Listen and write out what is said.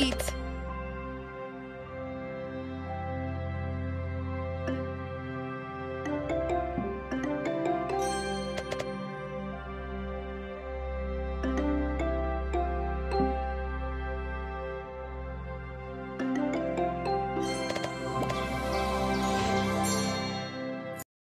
right!